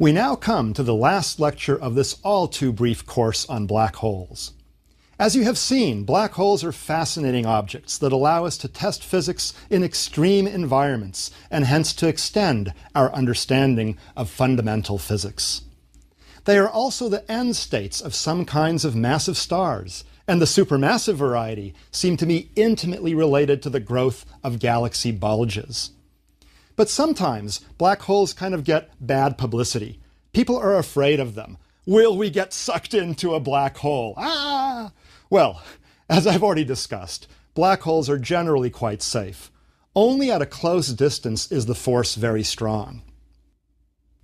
We now come to the last lecture of this all too brief course on black holes. As you have seen, black holes are fascinating objects that allow us to test physics in extreme environments and hence to extend our understanding of fundamental physics. They are also the end states of some kinds of massive stars, and the supermassive variety seem to be intimately related to the growth of galaxy bulges. But sometimes black holes kind of get bad publicity. People are afraid of them. Will we get sucked into a black hole? Ah! Well, as I've already discussed, black holes are generally quite safe. Only at a close distance is the force very strong.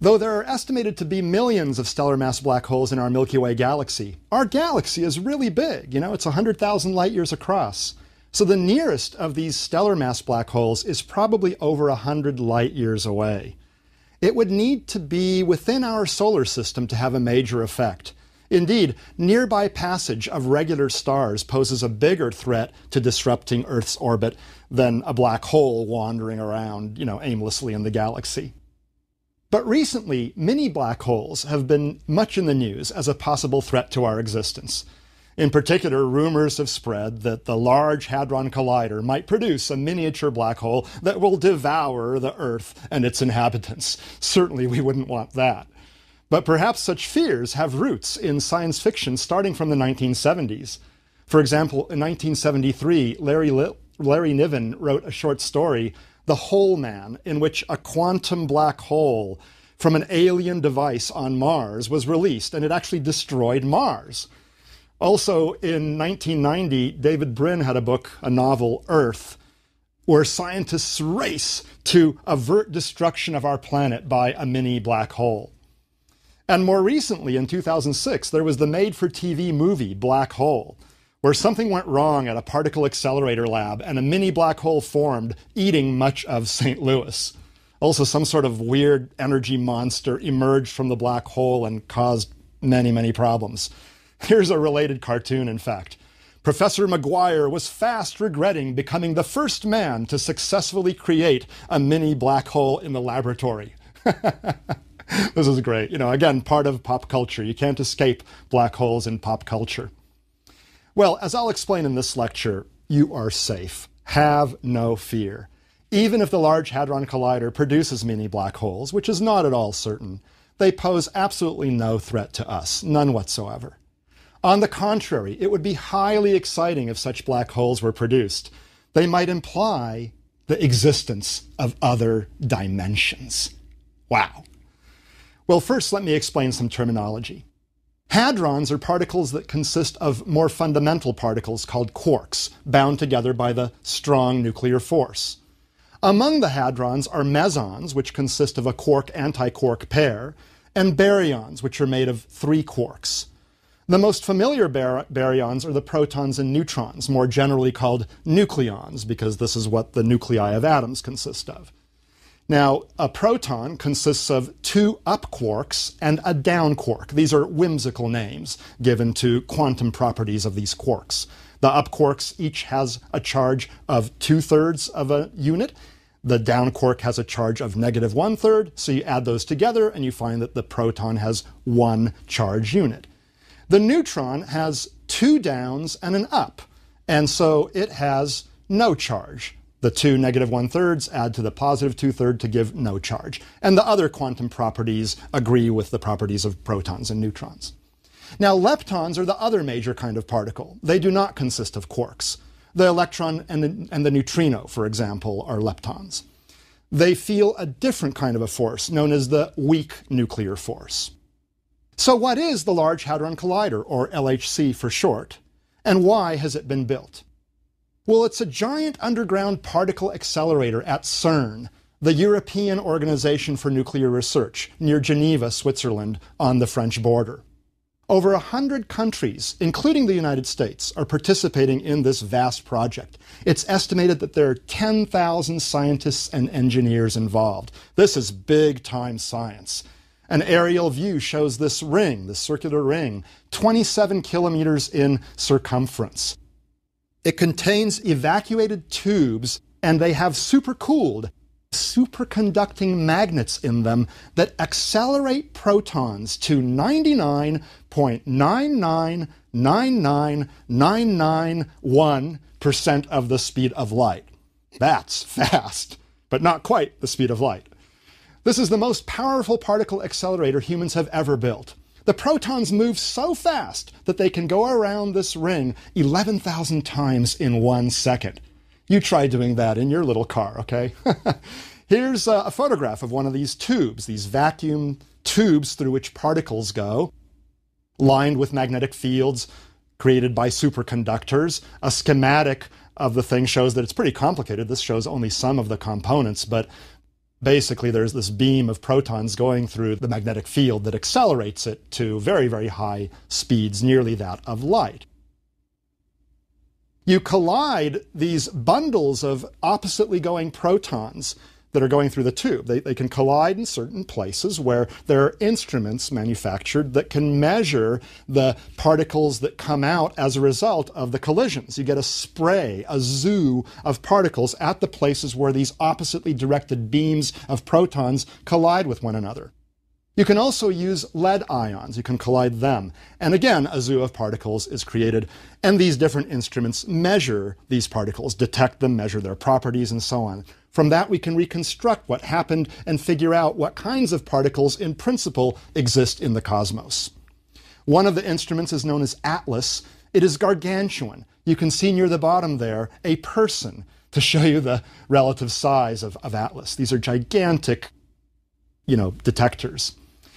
Though there are estimated to be millions of stellar mass black holes in our Milky Way galaxy, our galaxy is really big. You know, it's 100,000 light years across. So the nearest of these stellar mass black holes is probably over 100 light years away. It would need to be within our solar system to have a major effect. Indeed, nearby passage of regular stars poses a bigger threat to disrupting Earth's orbit than a black hole wandering around, you know, aimlessly in the galaxy. But recently, mini black holes have been much in the news as a possible threat to our existence. In particular, rumors have spread that the Large Hadron Collider might produce a miniature black hole that will devour the Earth and its inhabitants. Certainly, we wouldn't want that. But perhaps such fears have roots in science fiction starting from the 1970s. For example, in 1973, Larry, Larry Niven wrote a short story, The Hole Man, in which a quantum black hole from an alien device on Mars was released, and it actually destroyed Mars. Also, in 1990, David Brin had a book, a novel, Earth, where scientists race to avert destruction of our planet by a mini black hole. And more recently, in 2006, there was the made for TV movie Black Hole, where something went wrong at a particle accelerator lab and a mini black hole formed, eating much of St. Louis. Also, some sort of weird energy monster emerged from the black hole and caused many, many problems. Here's a related cartoon, in fact. Professor McGuire was fast regretting becoming the first man to successfully create a mini black hole in the laboratory. this is great. You know, again, part of pop culture. You can't escape black holes in pop culture. Well, as I'll explain in this lecture, you are safe. Have no fear. Even if the Large Hadron Collider produces mini black holes, which is not at all certain, they pose absolutely no threat to us, none whatsoever. On the contrary, it would be highly exciting if such black holes were produced. They might imply the existence of other dimensions. Wow. Well, first, let me explain some terminology. Hadrons are particles that consist of more fundamental particles called quarks, bound together by the strong nuclear force. Among the hadrons are mesons, which consist of a quark antiquark pair, and baryons, which are made of three quarks. The most familiar bar baryons are the protons and neutrons, more generally called nucleons, because this is what the nuclei of atoms consist of. Now, a proton consists of two up quarks and a down quark. These are whimsical names given to quantum properties of these quarks. The up quarks each has a charge of two thirds of a unit. The down quark has a charge of negative one third. So you add those together and you find that the proton has one charge unit. The neutron has two downs and an up, and so it has no charge. The two negative one thirds add to the positive two third to give no charge. And the other quantum properties agree with the properties of protons and neutrons. Now, leptons are the other major kind of particle. They do not consist of quarks. The electron and the, and the neutrino, for example, are leptons. They feel a different kind of a force known as the weak nuclear force. So what is the Large Hadron Collider, or LHC for short, and why has it been built? Well, it's a giant underground particle accelerator at CERN, the European Organization for Nuclear Research, near Geneva, Switzerland, on the French border. Over a hundred countries, including the United States, are participating in this vast project. It's estimated that there are 10,000 scientists and engineers involved. This is big time science. An aerial view shows this ring, this circular ring, 27 kilometers in circumference. It contains evacuated tubes and they have supercooled superconducting magnets in them that accelerate protons to 99.9999991% of the speed of light. That's fast, but not quite the speed of light. This is the most powerful particle accelerator humans have ever built. The protons move so fast that they can go around this ring 11,000 times in one second. You try doing that in your little car, okay? Here's a, photograph of one of these tubes, these vacuum tubes through which particles go, lined with magnetic fields created by superconductors. A schematic of the thing shows that it's pretty complicated. This shows only some of the components, but basically there's this beam of protons going through the magnetic field that accelerates it to very, very high speeds, nearly that of light. You collide these bundles of oppositely going protons that are going through the tube. They, they can collide in certain places where there are instruments manufactured that can measure the particles that come out as a result of the collisions. You get a spray, a zoo of particles at the places where these oppositely directed beams of protons collide with one another. You can also use lead ions. You can collide them. And again, a zoo of particles is created. And these different instruments measure these particles, detect them, measure their properties, and so on. From that, we can reconstruct what happened and figure out what kinds of particles, in principle, exist in the cosmos. One of the instruments is known as ATLAS. It is gargantuan. You can see near the bottom there a person to show you the relative size of, of ATLAS. These are gigantic, you know, detectors.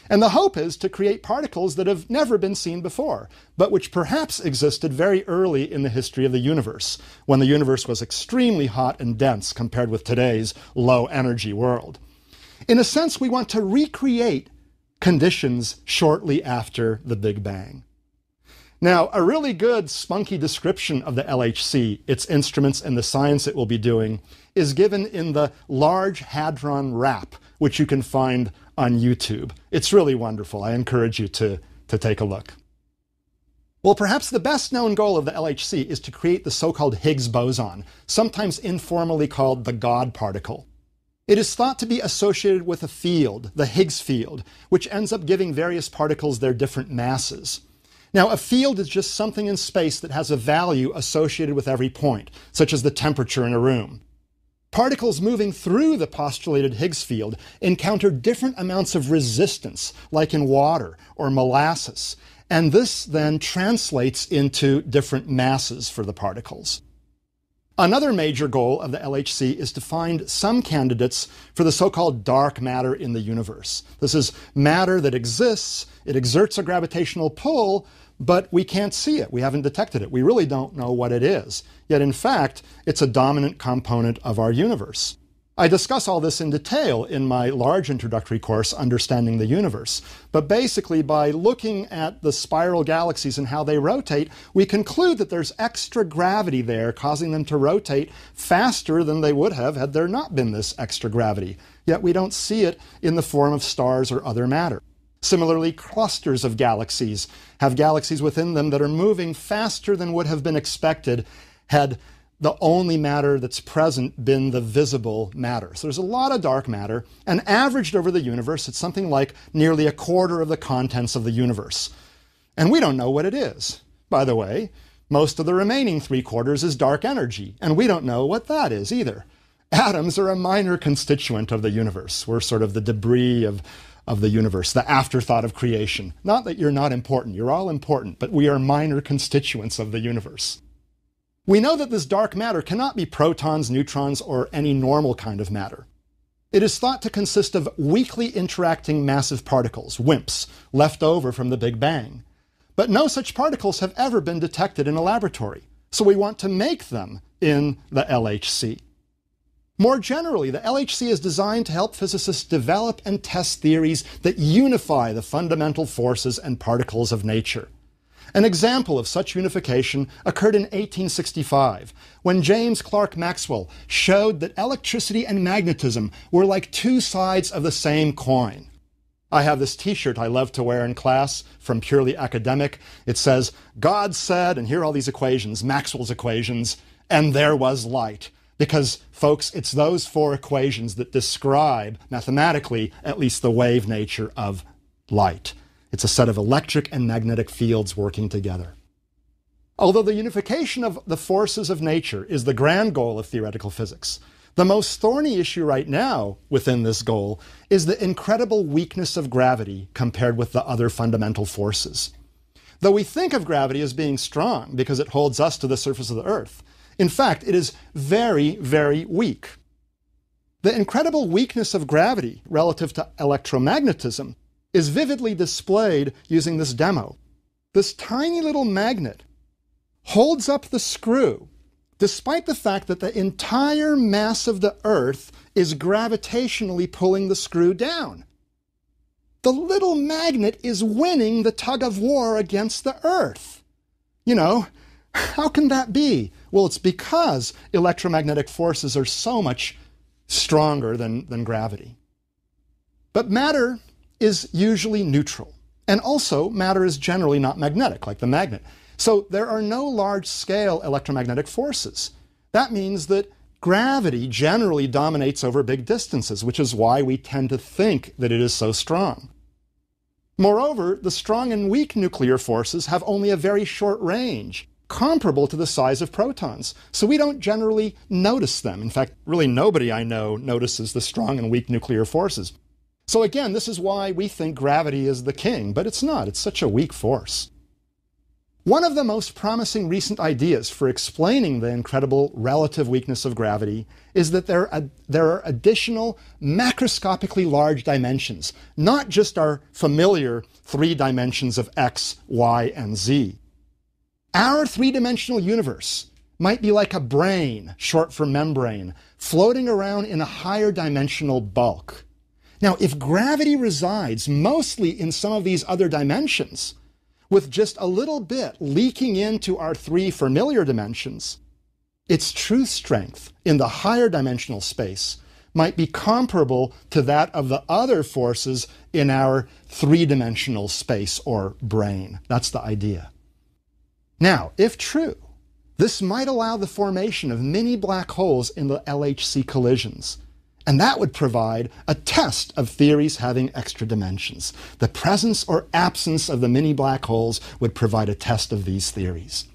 And the hope is to create particles that have never been seen before, but which perhaps existed very early in the history of the universe, when the universe was extremely hot and dense compared with today's low energy world. In a sense, we want to recreate conditions shortly after the Big Bang. Now, a really good spunky description of the LHC, its instruments, and the science it will be doing is given in the Large Hadron Rap, which you can find on YouTube. It's really wonderful. I encourage you to, to take a look. Well, perhaps the best known goal of the LHC is to create the so called Higgs boson, sometimes informally called the God particle. It is thought to be associated with a field, the Higgs field, which ends up giving various particles their different masses. Now, a field is just something in space that has a value associated with every point, such as the temperature in a room. Particles moving through the postulated Higgs field encounter different amounts of resistance, like in water or molasses, and this then translates into different masses for the particles. Another major goal of the LHC is to find some candidates for the so called dark matter in the universe. This is matter that exists, it exerts a gravitational pull, but we can't see it. We haven't detected it. We really don't know what it is. Yet, in fact, it's a dominant component of our universe. I discuss all this in detail in my large introductory course, Understanding the Universe. But basically, by looking at the spiral galaxies and how they rotate, we conclude that there's extra gravity there, causing them to rotate faster than they would have had there not been this extra gravity. Yet we don't see it in the form of stars or other matter. Similarly, clusters of galaxies have galaxies within them that are moving faster than would have been expected had the only matter that's present been the visible matter. So there's a lot of dark matter, and averaged over the universe, it's something like nearly a quarter of the contents of the universe. And we don't know what it is. By the way, most of the remaining three quarters is dark energy, and we don't know what that is either. Atoms are a minor constituent of the universe. We're sort of the debris of of the universe, the afterthought of creation. Not that you're not important, you're all important, but we are minor constituents of the universe. We know that this dark matter cannot be protons, neutrons, or any normal kind of matter. It is thought to consist of weakly interacting massive particles, WIMPs, left over from the Big Bang. But no such particles have ever been detected in a laboratory, so we want to make them in the LHC. More generally, the LHC is designed to help physicists develop and test theories that unify the fundamental forces and particles of nature. An example of such unification occurred in 1865 when James Clerk Maxwell showed that electricity and magnetism were like two sides of the same coin. I have this t shirt I love to wear in class from Purely Academic. It says, God said, and here are all these equations, Maxwell's equations, and there was light. Because, folks, it's those four equations that describe, mathematically, at least the wave nature of light. It's a set of electric and magnetic fields working together. Although the unification of the forces of nature is the grand goal of theoretical physics, the most thorny issue right now within this goal is the incredible weakness of gravity compared with the other fundamental forces. Though we think of gravity as being strong because it holds us to the surface of the Earth, in fact, it is very, very weak. The incredible weakness of gravity relative to electromagnetism is vividly displayed using this demo. This tiny little magnet holds up the screw despite the fact that the entire mass of the Earth is gravitationally pulling the screw down. The little magnet is winning the tug of war against the Earth. You know, how can that be? Well, it's because electromagnetic forces are so much stronger than, than gravity. But matter is usually neutral. And also, matter is generally not magnetic, like the magnet. So there are no large scale electromagnetic forces. That means that gravity generally dominates over big distances, which is why we tend to think that it is so strong. Moreover, the strong and weak nuclear forces have only a very short range, comparable to the size of protons. So we don't generally notice them. In fact, really nobody I know notices the strong and weak nuclear forces. So again, this is why we think gravity is the king, but it's not. It's such a weak force. One of the most promising recent ideas for explaining the incredible relative weakness of gravity is that there are, there are additional macroscopically large dimensions, not just our familiar three dimensions of x, y, and z. Our three dimensional universe might be like a brane, short for membrane, floating around in a higher dimensional bulk. Now, if gravity resides mostly in some of these other dimensions, with just a little bit leaking into our three familiar dimensions, its true strength in the higher dimensional space might be comparable to that of the other forces in our three dimensional space or brane. That's the idea. Now, if true, this might allow the formation of mini black holes in the LHC collisions and that would provide a test of theories having extra dimensions. The presence or absence of the mini black holes would provide a test of these theories.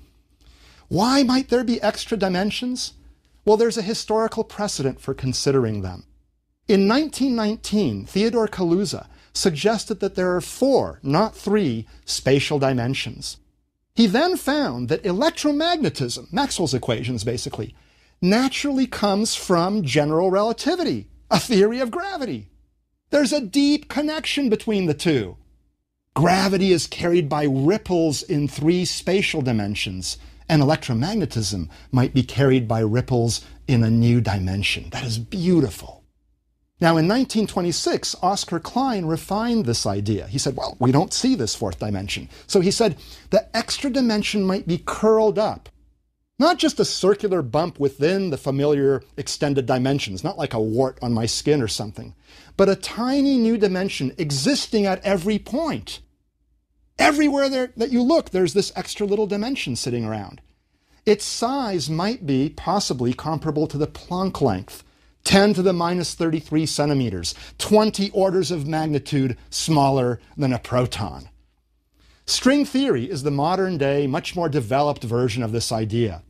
Why might there be extra dimensions? Well, there's a historical precedent for considering them. In 1919, Theodore Kaluza suggested that there are four, not three, spatial dimensions. He then found that electromagnetism, Maxwell's equations basically, naturally comes from general relativity, a theory of gravity. There's a deep connection between the two. Gravity is carried by ripples in three spatial dimensions, and electromagnetism might be carried by ripples in a new dimension. That is beautiful. Now, in 1926, Oscar Klein refined this idea. He said, well, we don't see this fourth dimension. So he said the extra dimension might be curled up not just a circular bump within the familiar extended dimensions, not like a wart on my skin or something, but a tiny new dimension existing at every point. Everywhere there, that you look, there's this extra little dimension sitting around. Its size might be possibly comparable to the Planck length, 10 to the minus 33 centimeters, 20 orders of magnitude smaller than a proton. String theory is the modern day, much more developed version of this idea.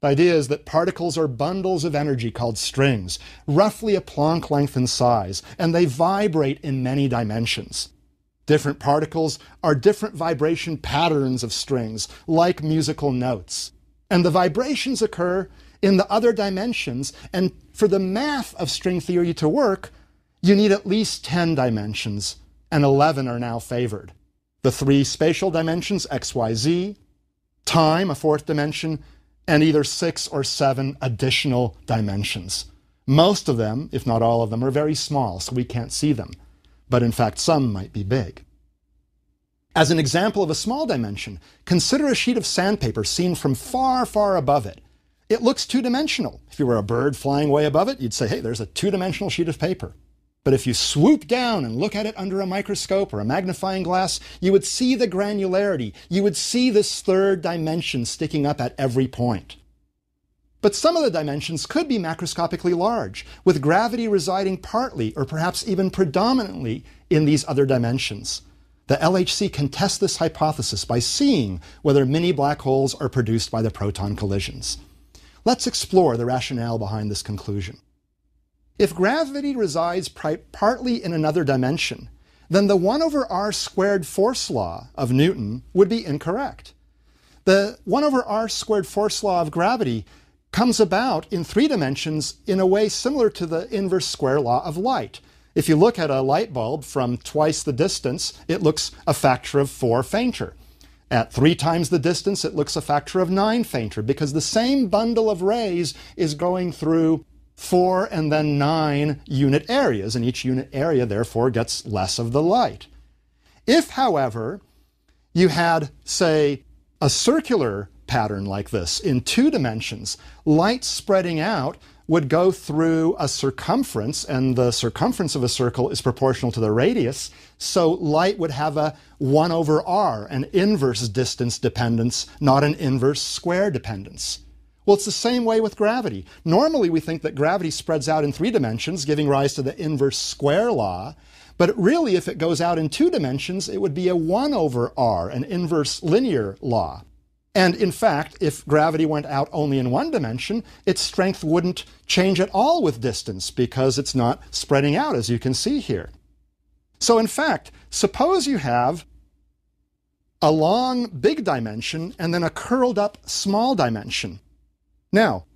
The idea is that particles are bundles of energy called strings, roughly a Planck length in size, and they vibrate in many dimensions. Different particles are different vibration patterns of strings, like musical notes. And the vibrations occur in the other dimensions, and for the math of string theory to work, you need at least 10 dimensions, and 11 are now favored the three spatial dimensions, x, y, z, time, a fourth dimension, and either six or seven additional dimensions. Most of them, if not all of them, are very small, so we can't see them. But in fact, some might be big. As an example of a small dimension, consider a sheet of sandpaper seen from far, far above it. It looks two dimensional. If you were a bird flying way above it, you'd say, hey, there's a two dimensional sheet of paper. But if you swoop down and look at it under a microscope or a magnifying glass, you would see the granularity. You would see this third dimension sticking up at every point. But some of the dimensions could be macroscopically large, with gravity residing partly or perhaps even predominantly in these other dimensions. The LHC can test this hypothesis by seeing whether mini black holes are produced by the proton collisions. Let's explore the rationale behind this conclusion. If gravity resides partly in another dimension, then the 1 over r squared force law of Newton would be incorrect. The 1 over r squared force law of gravity comes about in three dimensions in a way similar to the inverse square law of light. If you look at a light bulb from twice the distance, it looks a factor of four fainter. At three times the distance, it looks a factor of nine fainter because the same bundle of rays is going through four and then nine unit areas, and each unit area therefore gets less of the light. If, however, you had, say, a circular pattern like this in two dimensions, light spreading out would go through a circumference, and the circumference of a circle is proportional to the radius, so light would have a 1 over r, an inverse distance dependence, not an inverse square dependence. Well, it's the same way with gravity. Normally, we think that gravity spreads out in three dimensions, giving rise to the inverse square law. But really, if it goes out in two dimensions, it would be a 1 over r, an inverse linear law. And in fact, if gravity went out only in one dimension, its strength wouldn't change at all with distance because it's not spreading out, as you can see here. So in fact, suppose you have a long big dimension and then a curled up small dimension. Now,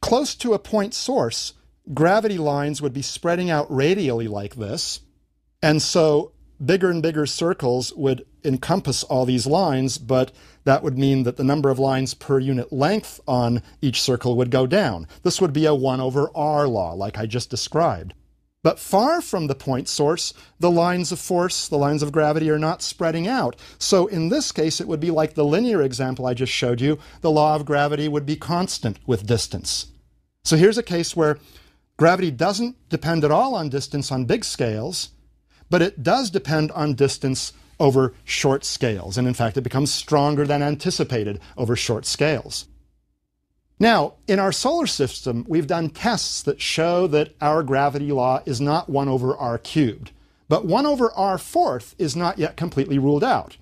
close to a point source, gravity lines would be spreading out radially like this. And so bigger and bigger circles would encompass all these lines, but that would mean that the number of lines per unit length on each circle would go down. This would be a 1 over r law, like I just described. But far from the point source, the lines of force, the lines of gravity are not spreading out. So in this case, it would be like the linear example I just showed you. The law of gravity would be constant with distance. So here's a case where gravity doesn't depend at all on distance on big scales, but it does depend on distance over short scales. And in fact, it becomes stronger than anticipated over short scales. Now, in our solar system, we've done tests that show that our gravity law is not 1 over r cubed. But 1 over r fourth is not yet completely ruled out.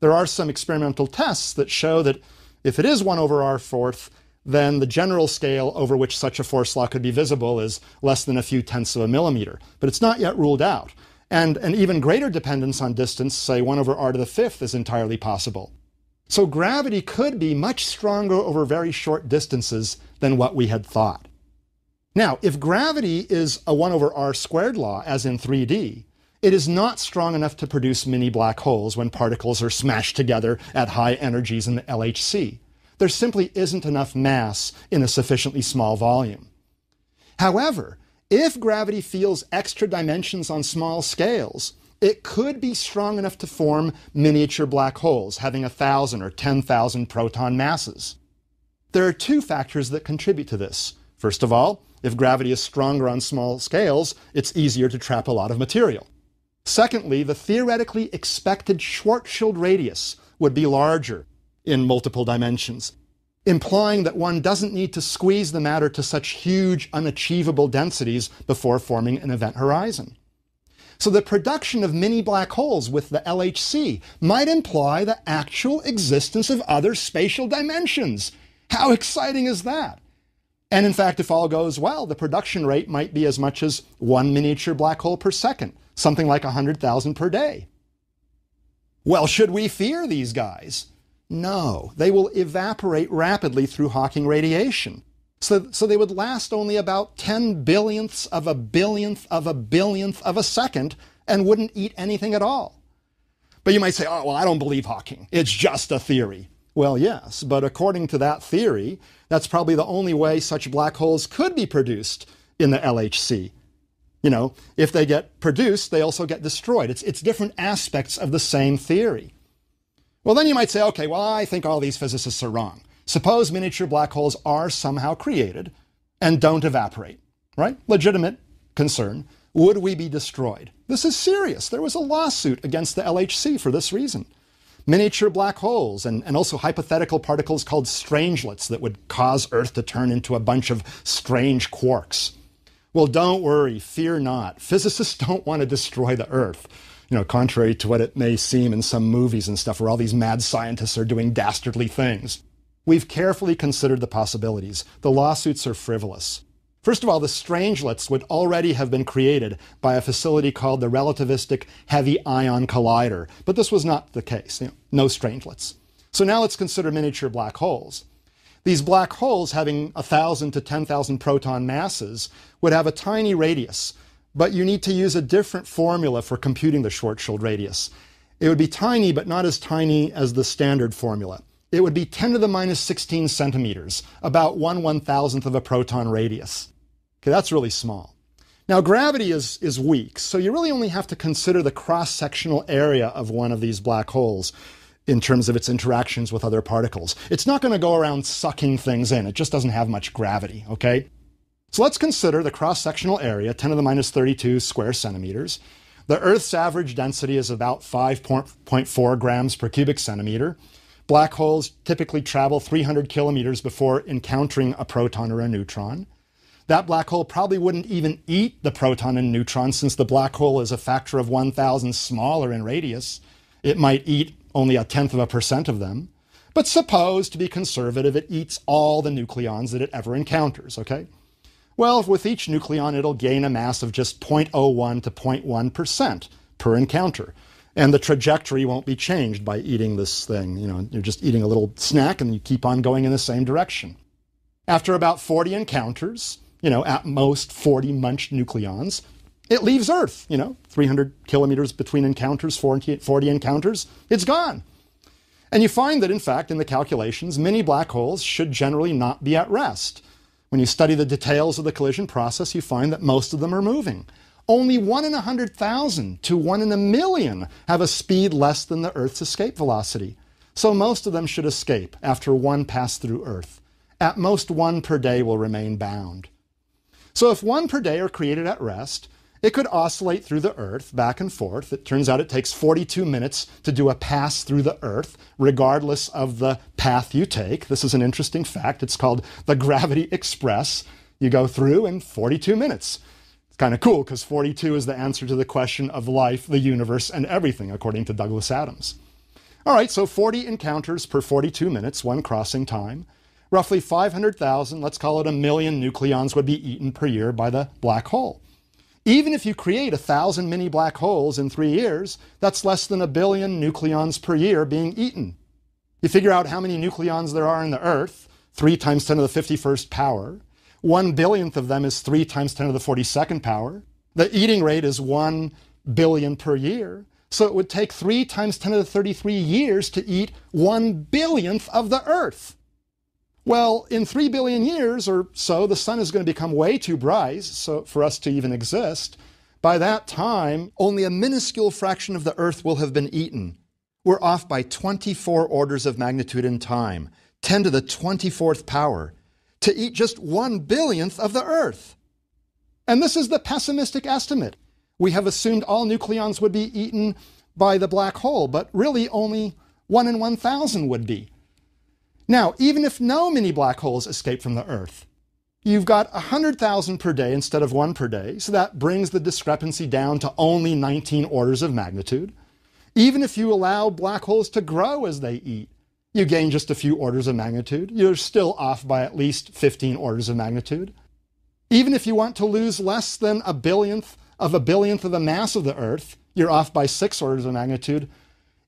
There are some experimental tests that show that if it is 1 over r fourth, then the general scale over which such a force law could be visible is less than a few tenths of a millimeter. But it's not yet ruled out. And an even greater dependence on distance, say 1 over r to the fifth, is entirely possible. So gravity could be much stronger over very short distances than what we had thought. Now, if gravity is a 1 over r squared law, as in 3D, it is not strong enough to produce mini black holes when particles are smashed together at high energies in the LHC. There simply isn't enough mass in a sufficiently small volume. However, if gravity feels extra dimensions on small scales, it could be strong enough to form miniature black holes having a thousand or 10,000 proton masses. There are two factors that contribute to this. First of all, if gravity is stronger on small scales, it's easier to trap a lot of material. Secondly, the theoretically expected Schwarzschild radius would be larger in multiple dimensions, implying that one doesn't need to squeeze the matter to such huge, unachievable densities before forming an event horizon. So the production of mini black holes with the LHC might imply the actual existence of other spatial dimensions. How exciting is that? And in fact, if all goes well, the production rate might be as much as one miniature black hole per second, something like 100,000 per day. Well, should we fear these guys? No, they will evaporate rapidly through Hawking radiation. So, so they would last only about 10 billionths of a billionth of a billionth of a second and wouldn't eat anything at all. But you might say, oh, well, I don't believe Hawking. It's just a theory. Well, yes, but according to that theory, that's probably the only way such black holes could be produced in the LHC. You know, if they get produced, they also get destroyed. It's, it's different aspects of the same theory. Well, then you might say, okay, well, I think all these physicists are wrong. Suppose miniature black holes are somehow created and don't evaporate, right? Legitimate concern. Would we be destroyed? This is serious. There was a lawsuit against the LHC for this reason. miniature black holes and, and also hypothetical particles called strangelets that would cause Earth to turn into a bunch of strange quarks. Well, don't worry, fear not. Physicists don't want to destroy the Earth. You know, contrary to what it may seem in some movies and stuff where all these mad scientists are doing dastardly things. We've carefully considered the possibilities. The lawsuits are frivolous. First of all, the strangelets would already have been created by a facility called the Relativistic Heavy Ion Collider, but this was not the case. You know, no strangelets. So now let's consider miniature black holes. These black holes, having 1,000 to 10,000 proton masses, would have a tiny radius, but you need to use a different formula for computing the Schwarzschild radius. It would be tiny, but not as tiny as the standard formula it would be 10 to the minus 16 centimeters, about 1 one thousandth of a proton radius. Okay, that's really small. Now, gravity is, is weak, so you really only have to consider the cross sectional area of one of these black holes in terms of its interactions with other particles. It's not going to go around sucking things in, it just doesn't have much gravity, okay? So let's consider the cross sectional area, 10 to the minus 32 square centimeters. The Earth's average density is about 5.4 grams per cubic centimeter. Black holes typically travel 300 kilometers before encountering a proton or a neutron. That black hole probably wouldn't even eat the proton and neutron since the black hole is a factor of 1,000 smaller in radius. It might eat only a tenth of a percent of them. But suppose, to be conservative, it eats all the nucleons that it ever encounters, okay? Well, with each nucleon, it'll gain a mass of just 0.01 to 0.1% per encounter and the trajectory won't be changed by eating this thing. You know, you're just eating a little snack and you keep on going in the same direction. After about 40 encounters, you know, at most 40 munched nucleons, it leaves Earth, you know, 300 kilometers between encounters, 40, 40 encounters, it's gone. And you find that, in fact, in the calculations, mini black holes should generally not be at rest. When you study the details of the collision process, you find that most of them are moving. Only one in a hundred thousand to one in a million have a speed less than the Earth's escape velocity. So most of them should escape after one pass through Earth. At most one per day will remain bound. So if one per day are created at rest, it could oscillate through the Earth back and forth. It turns out it takes 42 minutes to do a pass through the Earth, regardless of the path you take. This is an interesting fact. It's called the Gravity Express. You go through in 42 minutes kind of cool because 42 is the answer to the question of life, the universe, and everything, according to Douglas Adams. All right, so 40 encounters per 42 minutes, one crossing time. Roughly 500,000, let's call it a million nucleons would be eaten per year by the black hole. Even if you create a thousand mini black holes in three years, that's less than a billion nucleons per year being eaten. You figure out how many nucleons there are in the Earth, 3 times 10 to the 51st power. One billionth of them is 3 times 10 to the 42nd power. The eating rate is 1 billion per year. So it would take 3 times 10 to the 33 years to eat 1 billionth of the Earth. Well, in 3 billion years or so, the sun is going to become way too bright so for us to even exist. By that time, only a minuscule fraction of the Earth will have been eaten. We're off by 24 orders of magnitude in time, 10 to the 24th power to eat just one billionth of the Earth. And this is the pessimistic estimate. We have assumed all nucleons would be eaten by the black hole, but really only one in 1,000 would be. Now, even if no mini black holes escape from the Earth, you've got 100,000 per day instead of one per day, so that brings the discrepancy down to only 19 orders of magnitude. Even if you allow black holes to grow as they eat, you gain just a few orders of magnitude. You're still off by at least 15 orders of magnitude. Even if you want to lose less than a billionth of a billionth of the mass of the Earth, you're off by six orders of magnitude.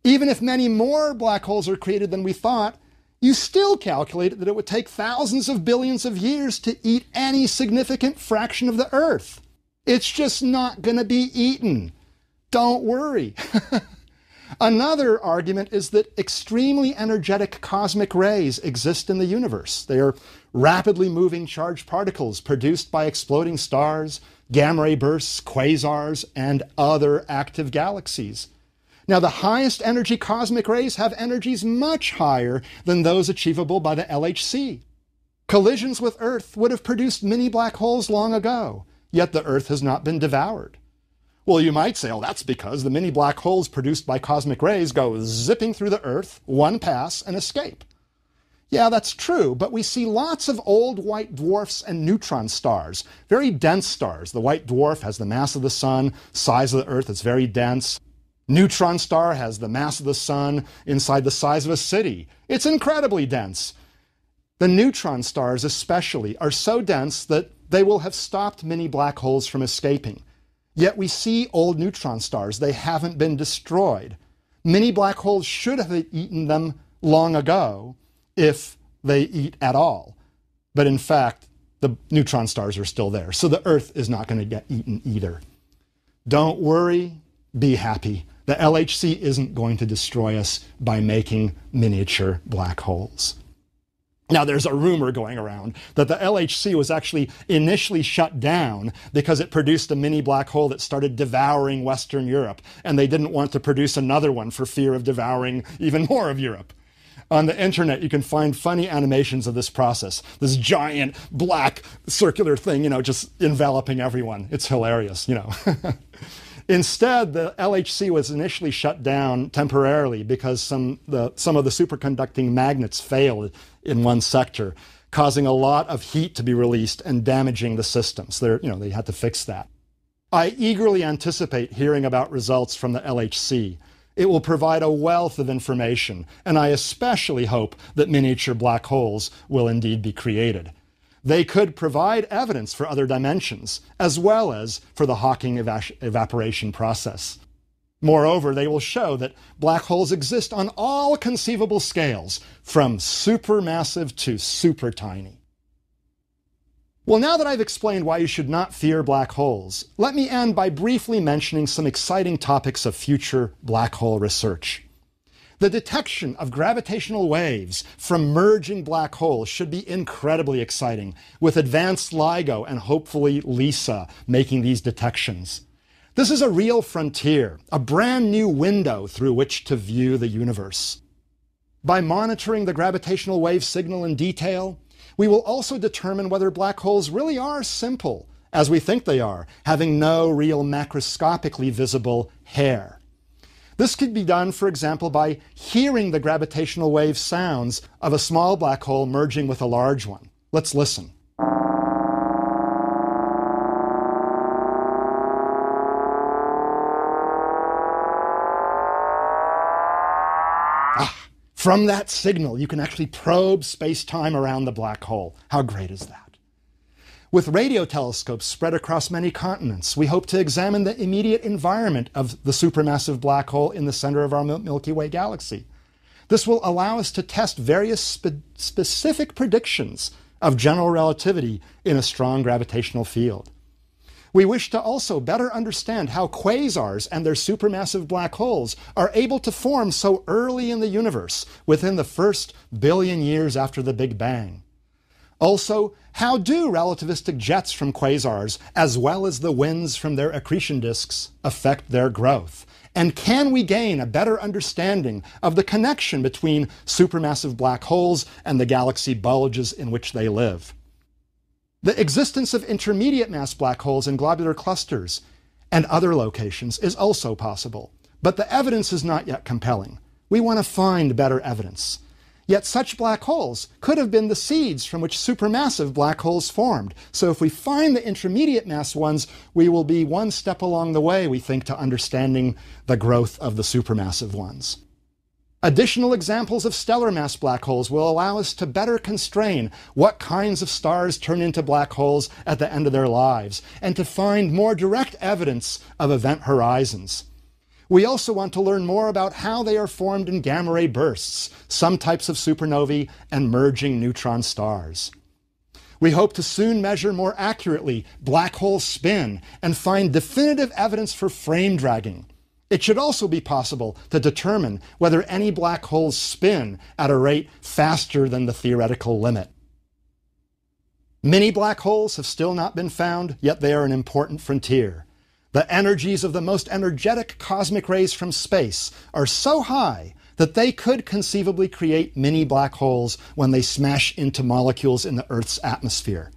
Even if many more black holes are created than we thought, you still calculate that it would take thousands of billions of years to eat any significant fraction of the Earth. It's just not going to be eaten. Don't worry. Another argument is that extremely energetic cosmic rays exist in the universe. They are rapidly moving charged particles produced by exploding stars, gamma ray bursts, quasars, and other active galaxies. Now, the highest energy cosmic rays have energies much higher than those achievable by the LHC. Collisions with Earth would have produced mini black holes long ago, yet the Earth has not been devoured. Well, you might say, oh, that's because the mini black holes produced by cosmic rays go zipping through the Earth, one pass, and escape. Yeah, that's true, but we see lots of old white dwarfs and neutron stars, very dense stars. The white dwarf has the mass of the sun, size of the Earth, it's very dense. Neutron star has the mass of the sun inside the size of a city. It's incredibly dense. The neutron stars, especially, are so dense that they will have stopped mini black holes from escaping. Yet we see old neutron stars, they haven't been destroyed. Mini black holes should have eaten them long ago if they eat at all. But in fact, the neutron stars are still there. So the Earth is not going to get eaten either. Don't worry, be happy. The LHC isn't going to destroy us by making miniature black holes. Now, there's a rumor going around that the LHC was actually initially shut down because it produced a mini black hole that started devouring Western Europe, and they didn't want to produce another one for fear of devouring even more of Europe on the internet, you can find funny animations of this process. This giant black circular thing, you know, just enveloping everyone. It's hilarious, you know. Instead, the LHC was initially shut down temporarily because some, the, some of the superconducting magnets failed in one sector, causing a lot of heat to be released and damaging the system. So you know, they had to fix that. I eagerly anticipate hearing about results from the LHC. It will provide a wealth of information, and I especially hope that miniature black holes will indeed be created. They could provide evidence for other dimensions, as well as for the Hawking evaporation process. Moreover, they will show that black holes exist on all conceivable scales, from supermassive to super tiny. Well, now that I've explained why you should not fear black holes, let me end by briefly mentioning some exciting topics of future black hole research. The detection of gravitational waves from merging black holes should be incredibly exciting, with advanced LIGO and hopefully LISA making these detections. This is a real frontier, a brand new window through which to view the universe. By monitoring the gravitational wave signal in detail, we will also determine whether black holes really are simple, as we think they are, having no real macroscopically visible hair. This could be done, for example, by hearing the gravitational wave sounds of a small black hole merging with a large one. Let's listen. Ah, From that signal, you can actually probe space time around the black hole. How great is that? With radio telescopes spread across many continents, we hope to examine the immediate environment of the supermassive black hole in the center of our Milky Way galaxy. This will allow us to test various spe specific predictions of general relativity in a strong gravitational field. We wish to also better understand how quasars and their supermassive black holes are able to form so early in the universe, within the first billion years after the Big Bang. Also, how do relativistic jets from quasars, as well as the winds from their accretion disks, affect their growth? And can we gain a better understanding of the connection between supermassive black holes and the galaxy bulges in which they live? The existence of intermediate mass black holes in globular clusters and other locations is also possible, but the evidence is not yet compelling. We want to find better evidence. Yet such black holes could have been the seeds from which supermassive black holes formed. So if we find the intermediate mass ones, we will be one step along the way, we think, to understanding the growth of the supermassive ones. Additional examples of stellar mass black holes will allow us to better constrain what kinds of stars turn into black holes at the end of their lives, and to find more direct evidence of event horizons. We also want to learn more about how they are formed in gamma ray bursts, some types of supernovae, and merging neutron stars. We hope to soon measure more accurately black hole spin and find definitive evidence for frame dragging, it should also be possible to determine whether any black holes spin at a rate faster than the theoretical limit. Mini black holes have still not been found, yet they are an important frontier. The energies of the most energetic cosmic rays from space are so high that they could conceivably create mini black holes when they smash into molecules in the Earth's atmosphere.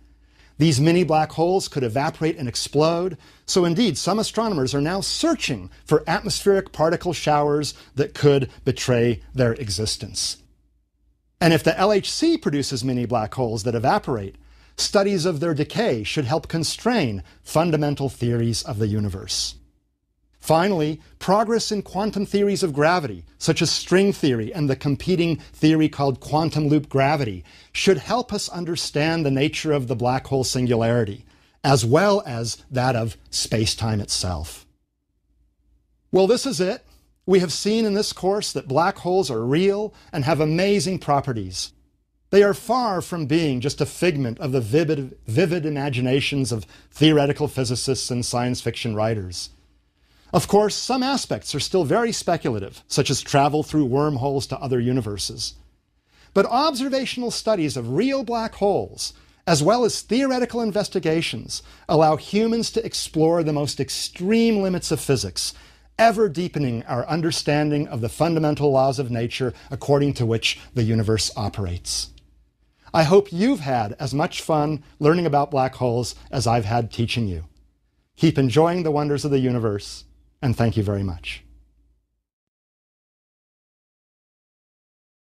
These mini black holes could evaporate and explode, so indeed, some astronomers are now searching for atmospheric particle showers that could betray their existence. And if the LHC produces mini black holes that evaporate, studies of their decay should help constrain fundamental theories of the universe. Finally, progress in quantum theories of gravity, such as string theory and the competing theory called quantum loop gravity, should help us understand the nature of the black hole singularity, as well as that of space-time itself. Well, this is it. We have seen in this course that black holes are real and have amazing properties. They are far from being just a figment of the vivid, vivid imaginations of theoretical physicists and science fiction writers. Of course, some aspects are still very speculative, such as travel through wormholes to other universes. But observational studies of real black holes, as well as theoretical investigations, allow humans to explore the most extreme limits of physics, ever deepening our understanding of the fundamental laws of nature according to which the universe operates. I hope you've had as much fun learning about black holes as I've had teaching you. Keep enjoying the wonders of the universe and thank you very much.